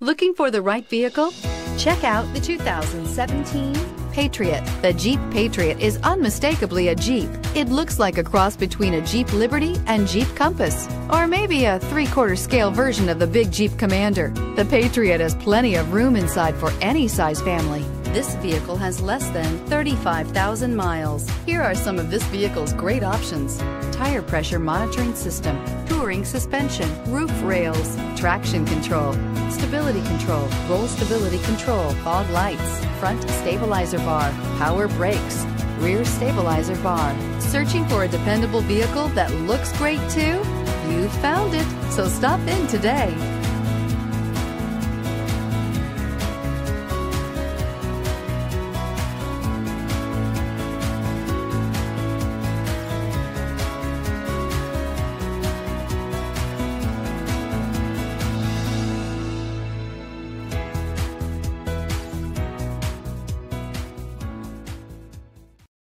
Looking for the right vehicle? Check out the 2017 Patriot. The Jeep Patriot is unmistakably a Jeep. It looks like a cross between a Jeep Liberty and Jeep Compass, or maybe a three-quarter scale version of the big Jeep Commander. The Patriot has plenty of room inside for any size family. This vehicle has less than 35,000 miles. Here are some of this vehicle's great options. Tire pressure monitoring system, touring suspension, roof rails, traction control, stability control, roll stability control, fog lights, front stabilizer bar, power brakes, rear stabilizer bar. Searching for a dependable vehicle that looks great too? You found it, so stop in today.